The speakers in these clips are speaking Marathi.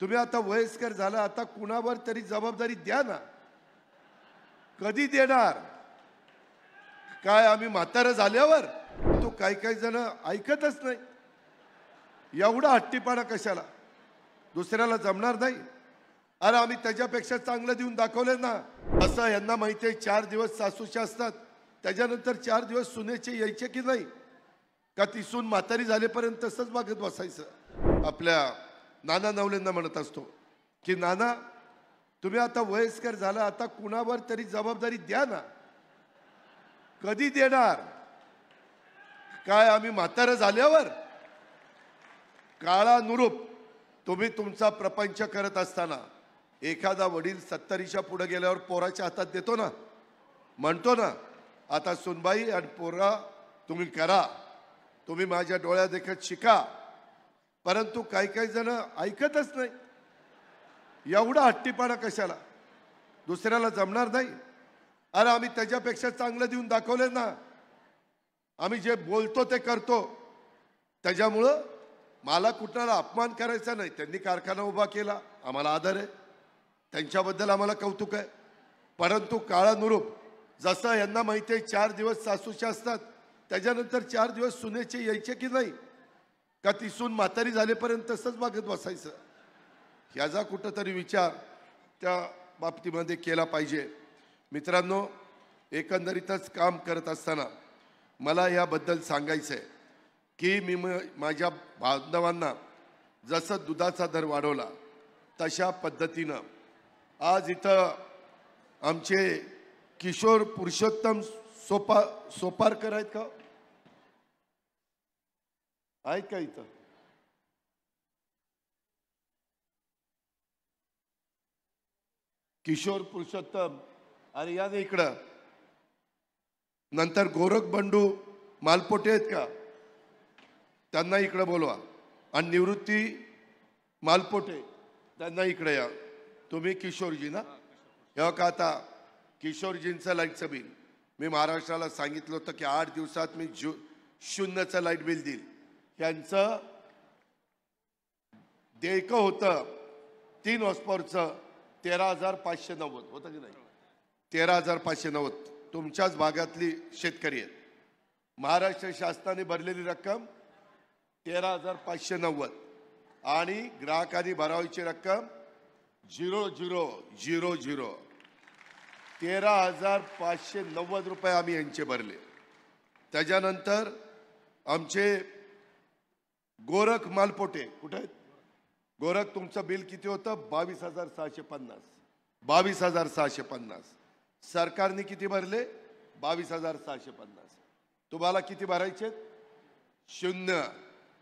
तुम्ही आता वयस्कर झाला आता कुणावर तरी जबाबदारी द्या ना. कधी देणार? काय आम्ही म्हातारं झाल्यावर? तो काही काही जण ऐकतच नाही. एवढा हट्टीपाडा कशाला? दुसऱ्याला जमणार नाही. अरे आम्ही त्याच्यापेक्षा चांगलं देऊन दाखवलं ना. असं यांना माहिती आहे चार दिवस सासूचे असतात. त्याच्यानंतर चार दिवस सुनेचे यायचे की नाही? का ती सून म्हातारी झालेपर्यंत तसंच मागत बसायचं? आपल्या नाना नवलेंना म्हणत असतो की नाना तुम्ही आता वयस्कर झाला आता कुणावर तरी जबाबदारी द्या ना. कधी देणार? काय आम्ही म्हातारं झाल्यावर? काळानुरूप तुम्ही तुमचा प्रपंच करत असताना एखादा वडील सत्तरीच्या पुढे गेल्यावर पोराच्या हातात देतो ना. म्हणतो ना आता सुनबाई आणि पोरा तुम्ही करा. तुम्ही माझ्या डोळ्या देखत शिका. परंतु काही काही जण ऐकतच नाही. एवढा हट्टीपणा कशाला? दुसऱ्याला जमणार नाही. अरे आम्ही त्याच्यापेक्षा चांगलं देऊन दाखवलं ना. आम्ही जे बोलतो ते करतो. त्याच्यामुळं मला कुठला अपमान करायचा नाही. त्यांनी कारखाना उभा केला. आम्हाला आदर आहे. त्यांच्याबद्दल आम्हाला कौतुक आहे. परंतु काळानुरूप जसं यांना माहिती आहे चार दिवस सासूचे असतात. त्याच्यानंतर चार दिवस सुनेचे यायचे की नाही? का ती सून म्हातारी झालेपर्यंत तसंच बघत बसायचं? ह्याचा कुठंतरी विचार त्या बाबतीमध्ये केला पाहिजे. मित्रांनो एकंदरीतच काम करत असताना मला याबद्दल सांगायचं आहे की मी म माझ्या बांधवांना जसं दुधाचा दर वाढवला तशा पद्धतीनं आज इथं आमचे किशोर पुरुषोत्तम सोपा सोपारकर आहेत का? आहेत का इथं किशोर पुरुषोत्तम अरे या ना इकडं. नंतर गोरख बंडू मालपोटे आहेत का? त्यांना इकडं बोलवा. आणि निवृत्ती मालपोटे त्यांना इकडे या. तुम्ही किशोरजी ना? हे का आता किशोरजींचं लाईटचं बिल मी महाराष्ट्राला सांगितलं होतं की आठ दिवसात मी जु शून्यचं लाइट बिल देईल. यांचं देयकं होतं तीन हॉस्पॉवरचं तेरा हजार पाचशे नव्वद होतं की नाही? तेरा हजार पाचशे नव्वद. तुमच्याच भागातली शेतकरी आहेत. महाराष्ट्र शासनाने भरलेली रक्कम तेरा हजार पाचशे नव्वद. आणि ग्राहकांनी भरावायची रक्कम झिरो झिरो झिरो झिरो. तेरा हजार पाचशे नव्वद रुपये आम्ही यांचे भरले. त्याच्यानंतर आमचे गोरख मालपोटे कुठे आहेत? गोरख तुमचं बिल किती होतं? बावीस हजार सहाशे पन्नास. बावीस हजार सहाशे पन्नास. सरकारने किती भरले? बावीस हजार सहाशे पन्नास. तुम्हाला किती भरायचे शून्य.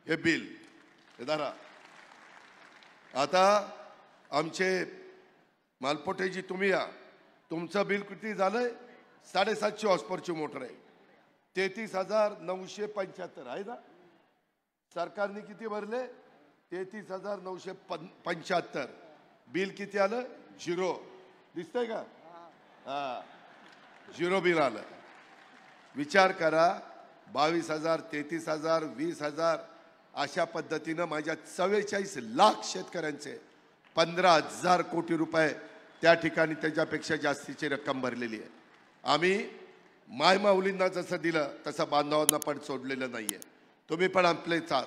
हे बिल. हे धरा. आता आमचे मालपोटेजी तुम्ही या. तुमचं बिल किती झालंय? साडेसातशे हॉस्पॉवरची मोटर आहे. तेहतीस हजार नऊशे पंच्याहत्तर. आहे ना? सरकारने किती भरले? तेहतीस हजार नऊशे पं पंच्याहत्तर. बिल किती आलं? झिरो. दिसतंय का? हा. झिरो बिल आलं. विचार करा बावीस हजार तेहतीस हजार वीस हजार अशा पद्धतीनं माझ्या चव्वेचाळीस लाख शेतकऱ्यांचे पंधरा हजार कोटी रुपये त्या ठिकाणी त्याच्यापेक्षा जास्तीची रक्कम भरलेली आहे. आम्ही मायमाऊलींना जसं दिलं तसं बांधवांना पण सोडलेलं नाही आहे तुम्ही पण आपले चा